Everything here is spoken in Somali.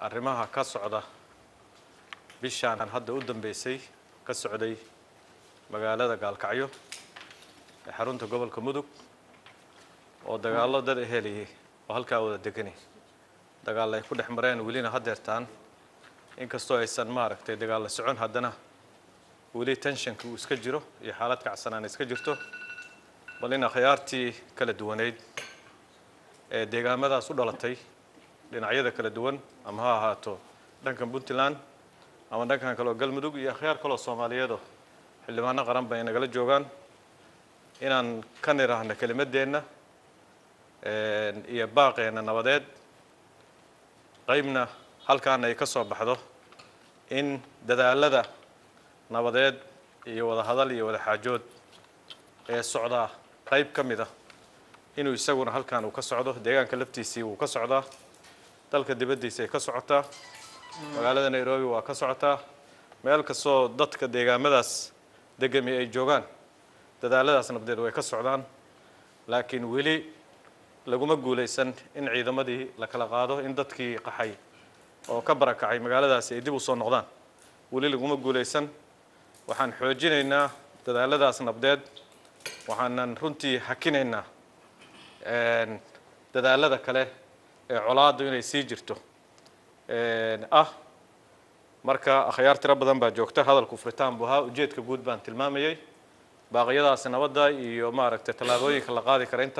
arrimaha ka socda bishaan hadda u dambeysay ka socday magaalada gaalkacyo ee xarunta gobolka mudug oo dagaallo dad eheliyay oo halkaa wada deganay dagaal ay ku dhex mareen welina hadeertaan inkastoo aysan maaragtay dagaalla socon haddana weli tenshanka uu iska jiro iyo xaalad kacsanaan iska jirto. Bal in akhyaartii kala duwaneyd ee deegaamadaas u dhalatay dhinacyada kala duwan ama ha ahaato dhankan puntland ama dhankan kale galmudug iyo akhyaar kaloo soomaaliyeedoo xildhibaano qaran ba ay nagala joogaan. Inaan ka niraahno kelimadeenna iyo baaqeenna nabadeed qaybna halkaana ay ka soo baxdo in dadaalada nabadeed iyo wada hadal iyo wada xaajood ee socdaa. Qayb ka mid ah inuu isaguna halkan uu ka socdo deegaanka laftiisii wuu ka socdaa dalka dibaddiisa ay ka socotaa magaalada nairobi waa ka socotaa meel kastoo dadka deegaamadaas degami ay joogaan dadaaladaas nabadeed way ka socdaan. Laakiin weli laguma guulaysan in ciidamadii la kala qaado in dadkii qaxay oo ka barakacay magaaladaasi ay dib u soo noqdaan. Weli laguma guulaysan. Waxaan xoojinaynaa dadaaladaas nabdeed. Waxaanan runtii hakinaynaa dadaalada kale ee colaaddu inay sii jirto. Ah marka akhyaar tiro badan baa joogta hadalku furitaan buu ahaa ujeedka guud baan tilmaamayay baaqyadaasi nabadda iyo maaragtay tallaabooyinka la qaadi kara inta